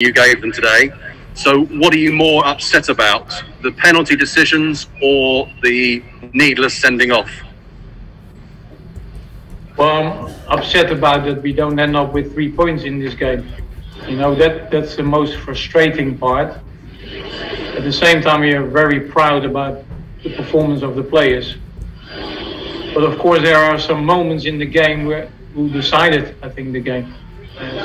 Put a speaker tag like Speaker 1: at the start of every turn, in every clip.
Speaker 1: you gave them today. So, what are you more upset about, the penalty decisions or the needless sending off?
Speaker 2: Well, I'm upset about that we don't end up with three points in this game. You know that that's the most frustrating part. At the same time, we are very proud about the performance of the players. But of course, there are some moments in the game where who decided, I think, the game.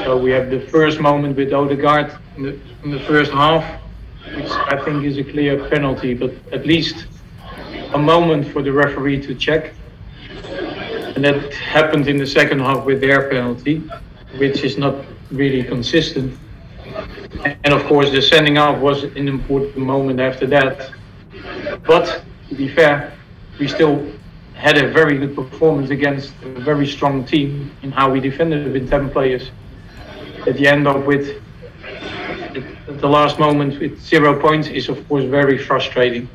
Speaker 2: So we have the first moment with Odegaard in the, in the first half, which I think is a clear penalty, but at least a moment for the referee to check. And that happened in the second half with their penalty, which is not really consistent. And of course, the sending off was an important moment after that. But to be fair, we still had a very good performance against a very strong team in how we defended with 10 players. At the end of with at the last moment with zero points is of course very frustrating.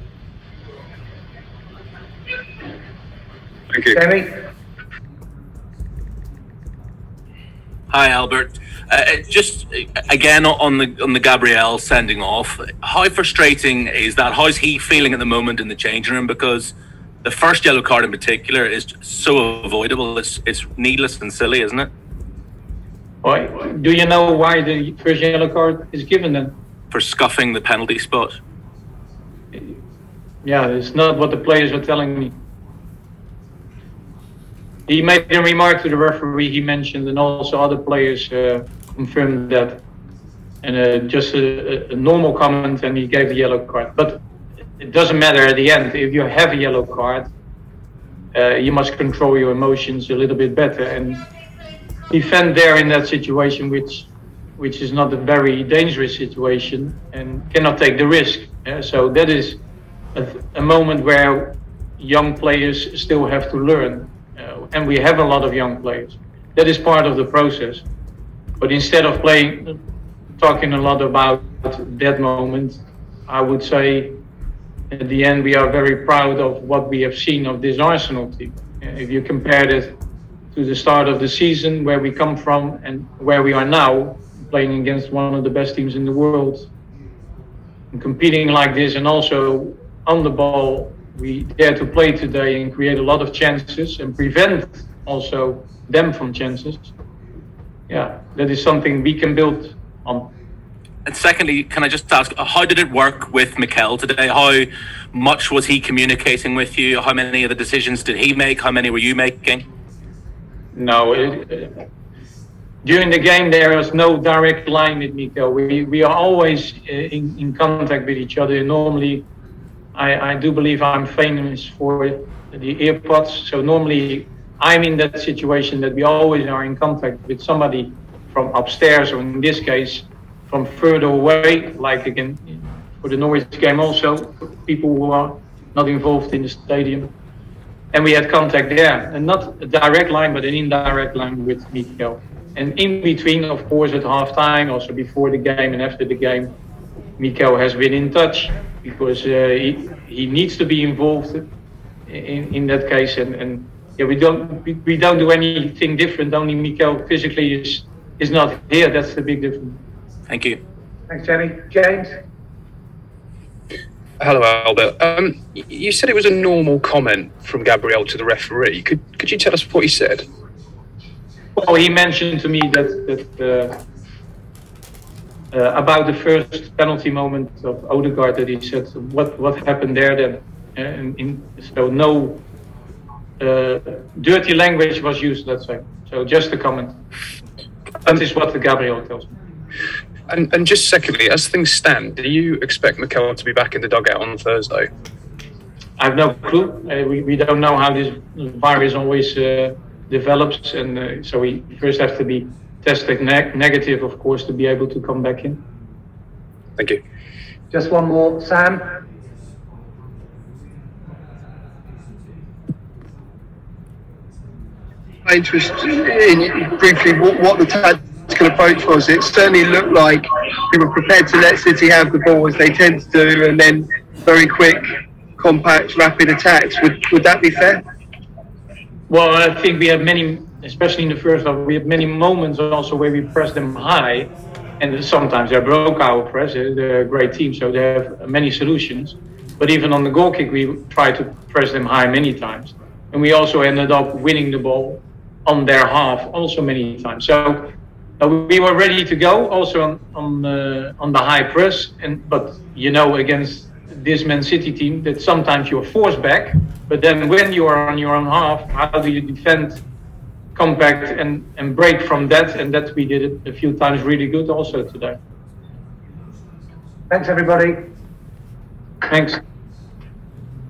Speaker 1: Thank you.
Speaker 2: Sammy?
Speaker 3: Hi, Albert. Uh, just uh, again on the on the Gabriel sending off. How frustrating is that? How's he feeling at the moment in the changing room? Because the first yellow card in particular is so avoidable. It's it's needless and silly, isn't it?
Speaker 2: Why, do you know why the first yellow card is given then?
Speaker 3: For scuffing the penalty spot.
Speaker 2: Yeah, it's not what the players are telling me. He made a remark to the referee he mentioned, and also other players uh, confirmed that. And uh, just a, a, normal comment, and he gave the yellow card. But it doesn't matter at the end. If you have a yellow card, uh, you must control your emotions a little bit better and defend there in that situation, which which is not a very dangerous situation and cannot take the risk. so that is a, a, moment where young players still have to learn, uh, and we have a lot of young players. That is part of the process. But instead of playing, talking a lot about that moment, I would say at the end we are very proud of what we have seen of this Arsenal team. If you compare it to the start of the season, where we come from and where we are now, playing against one of the best teams in the world, and competing like this, and also on the ball, we dare to play today and create a lot of chances and prevent also them from chances. Yeah, that is something we can build on.
Speaker 3: And secondly, can I just ask, how did it work with Mikel today? How much was he communicating with you? How many of the decisions did he make? How many were you making?
Speaker 2: No, it, during the game there was no direct line with Mikel. We we are always uh, in, in contact with each other. Normally, I, I do believe I'm famous for the earpods. So normally I'm in that situation that we always are in contact with somebody from upstairs, or in this case, from further away, like again for the Norwich game also, people who are not involved in the stadium. And we had contact there, and not a direct line, but an indirect line with Mikel. And in between, of course, at halftime, also before the game and after the game, Mikel has been in touch because uh, he, he needs to be involved in, in that case. And, and yeah, we don't we, we don't do anything different. Only Mikel physically is is not here. That's the big difference.
Speaker 3: Thank you.
Speaker 2: Thanks, Jenny. James.
Speaker 4: Hello, Albert. Um, you said it was a normal comment from Gabriel to the referee. Could could you tell us what he said?
Speaker 2: Well, he mentioned to me that that uh, uh, about the first penalty moment of Odegaard that he said what what happened there then, and in, so no uh, dirty language was used. Let's say so. Just a comment. That is what the Gabriel tells me.
Speaker 4: And, and just secondly, as things stand, do you expect Mikel to be back in the dugout on Thursday?
Speaker 2: I have no clue. Uh, we, we don't know how this virus always uh, develops, and uh, so we first have to be tested ne- negative, of course, to be able to come back in.
Speaker 4: Thank you.
Speaker 5: Just one more, Sam.
Speaker 6: Interested in briefly what, what the tactical approach was. It certainly looked like we were prepared to let City have the ball as they tend to do, and then very quick, compact, rapid attacks. Would would that be fair?
Speaker 2: Well, I think we had many, especially in the first half, we had many moments also where we pressed them high, and sometimes they broke our press. They're a great team, so they have many solutions. But even on the goal kick, we tried to press them high many times, and we also ended up winning the ball on their half also many times. So we were ready to go also on on uh, on the high press, and but you know against this Man City team that sometimes you're forced back, but then when you are on your own half, how do you defend? compact and, and break from that and that we did it a few times really good also today
Speaker 5: Thanks, everybody.
Speaker 2: thanks